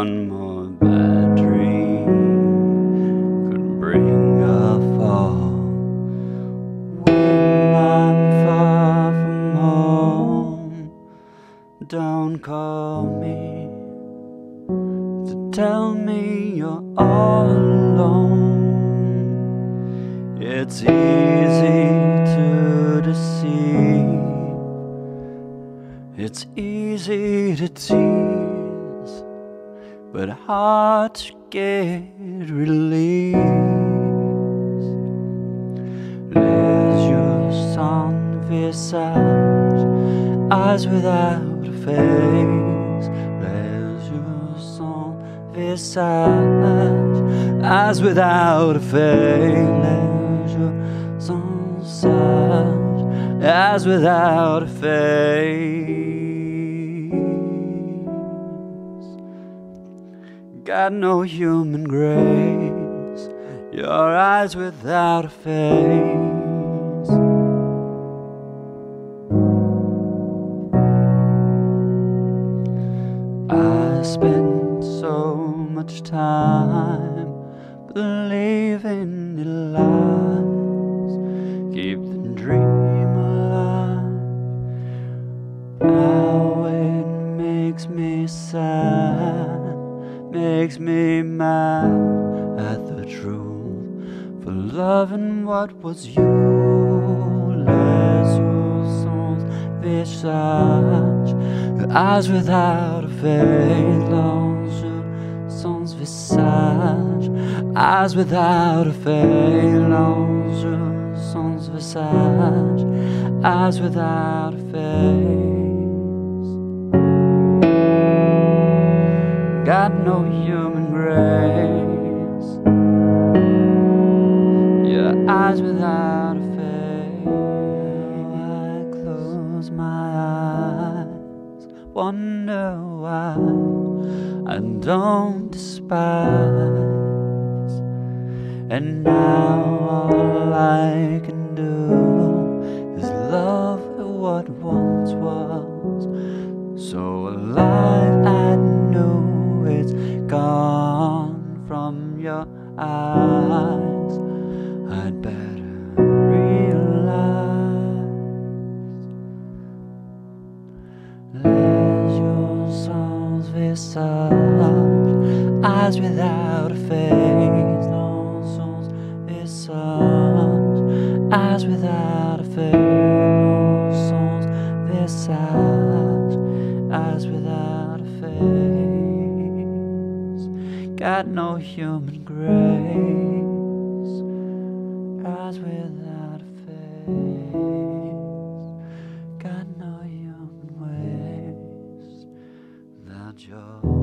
One more bad dream could bring a fall. When I'm far from home, don't call me to tell me you're all alone. It's easy to deceive. It's easy to tease, but hard to get release. Les yeux sans visage, eyes without a face. Les yeux sans visage, eyes without a face. Les yeux sans visage, eyes without a face. Got no human grace, your eyes without a face. I spent so much time believing in lies, loving what was you. Les yeux sans visage, eyes without a. Les yeux sans visage, eyes without a. Les yeux sans visage, eyes without a face. Got no human grace. Eyes without a face. I close my eyes, wonder why I don't despise. And now all I can do is love what once was. So alive, I know it's gone from your eyes. I'd better realize. Les yeux sans visage, eyes without a face. Sans visage, eyes without a face. Sans visage, eyes without a face. Got no human grace, eyes without a face. Got no human ways without your